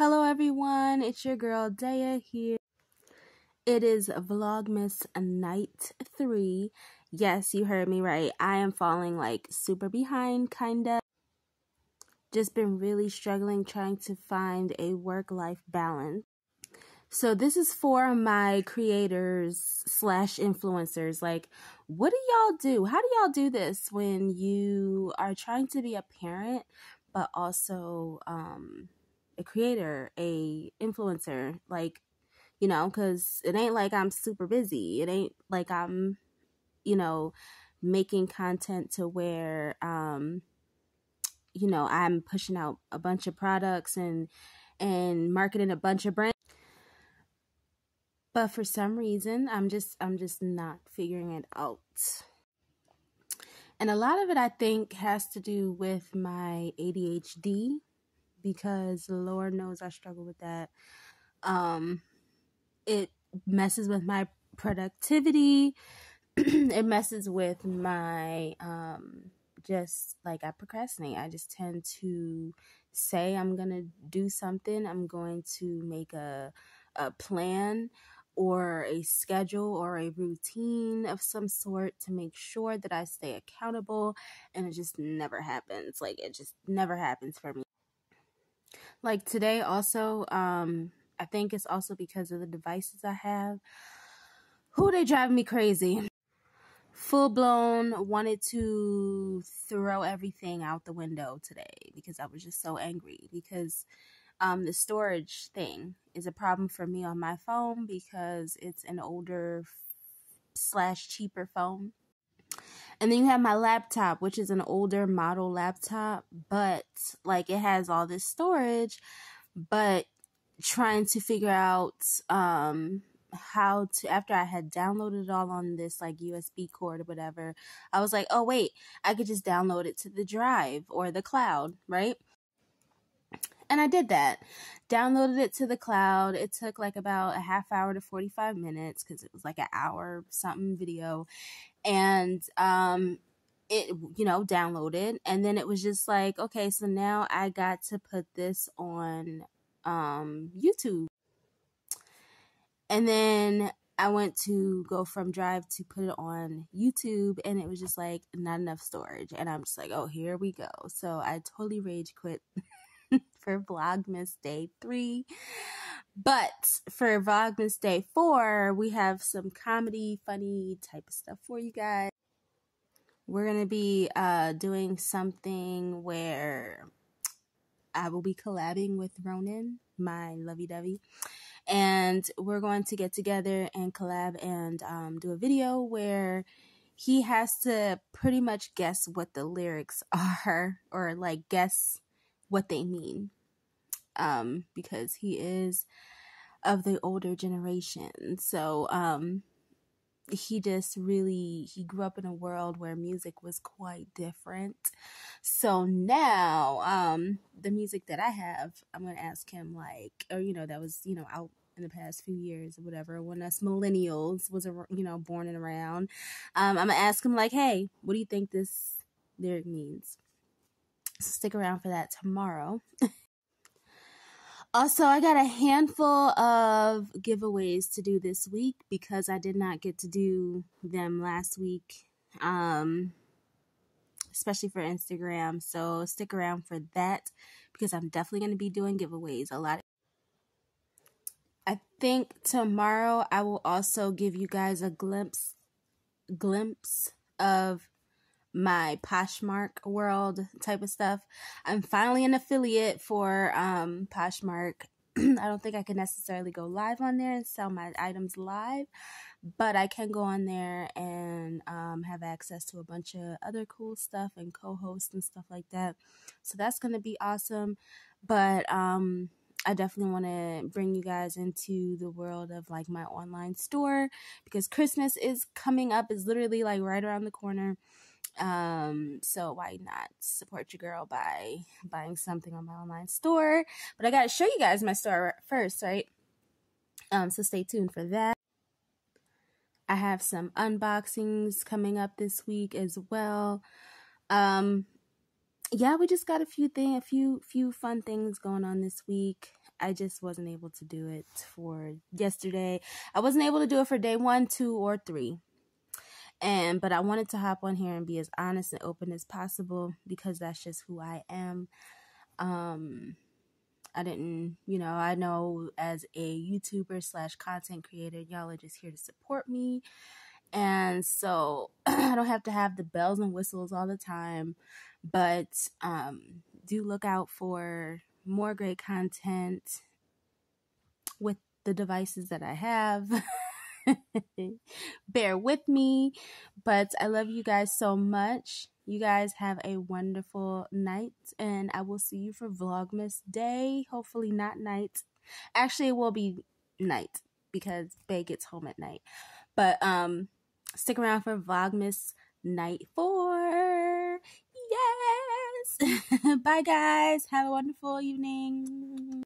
Hello, everyone. It's your girl Daya here. It is Vlogmas night three. Yes, you heard me right. I am falling like super behind, kinda. Just been really struggling trying to find a work life balance. So this is for my creators slash influencers. Like, what do y'all do? How do y'all do this when you are trying to be a parent, but also um, a creator, a influencer? Like, you know, because it ain't like I'm super busy. It ain't like I'm, you know, making content to where, um, you know, I'm pushing out a bunch of products and and marketing a bunch of brands but for some reason i'm just i'm just not figuring it out and a lot of it i think has to do with my adhd because lord knows i struggle with that um it messes with my productivity it messes with my um just like I procrastinate. I just tend to say I'm to do something. I'm going to make a a plan or a schedule or a routine of some sort to make sure that I stay accountable and it just never happens. Like it just never happens for me. Like today also um I think it's also because of the devices I have. Who they drive me crazy. Full blown wanted to throw everything out the window today because I was just so angry because um, the storage thing is a problem for me on my phone because it's an older slash cheaper phone. And then you have my laptop, which is an older model laptop, but like it has all this storage, but trying to figure out um how to after I had downloaded it all on this like USB cord or whatever, I was like, "Oh wait, I could just download it to the drive or the cloud, right?" And I did that. Downloaded it to the cloud. It took like about a half hour to 45 minutes because it was like an hour something video. And, um, it, you know, downloaded. And then it was just like, okay, so now I got to put this on, um, YouTube. And then I went to go from Drive to put it on YouTube and it was just like not enough storage. And I'm just like, oh, here we go. So I totally rage quit for Vlogmas Day 3. But for Vlogmas Day 4, we have some comedy, funny type of stuff for you guys. We're going to be uh, doing something where I will be collabing with Ronan, my lovey dovey. And we're going to get together and collab and um, do a video where he has to pretty much guess what the lyrics are or like guess what they mean. Um, because he is of the older generation. So, um, he just really he grew up in a world where music was quite different so now um the music that i have i'm gonna ask him like or you know that was you know out in the past few years or whatever when us millennials was you know born and around um i'm gonna ask him like hey what do you think this lyric means stick around for that tomorrow. also, I got a handful of giveaways to do this week because I did not get to do them last week. Um, especially for Instagram. So stick around for that because I'm definitely going to be doing giveaways a lot. I think tomorrow I will also give you guys a glimpse glimpse of my Poshmark world type of stuff. I'm finally an affiliate for um, Poshmark. I don't think I can necessarily go live on there and sell my items live, but I can go on there and um, have access to a bunch of other cool stuff and co host and stuff like that. So that's going to be awesome. But um, I definitely want to bring you guys into the world of like my online store because Christmas is coming up, is literally like right around the corner. Um, so why not support your girl by buying something on my online store? But I gotta show you guys my store first, right? Um, so stay tuned for that. I have some unboxings coming up this week as well. Um, yeah, we just got a few thing, a few few fun things going on this week. I just wasn't able to do it for yesterday. I wasn't able to do it for day one, two, or three. And but I wanted to hop on here and be as honest and open as possible because that's just who I am. Um I didn't, you know, I know as a YouTuber slash content creator, y'all are just here to support me. And so I don't have to have the bells and whistles all the time, but um, do look out for more great content with the devices that I have. Bear with me, but I love you guys so much. You guys have a wonderful night, and I will see you for Vlogmas Day. Hopefully, not night. Actually, it will be night because Bay gets home at night. But um, stick around for Vlogmas Night 4. Yes! Bye, guys. Have a wonderful evening.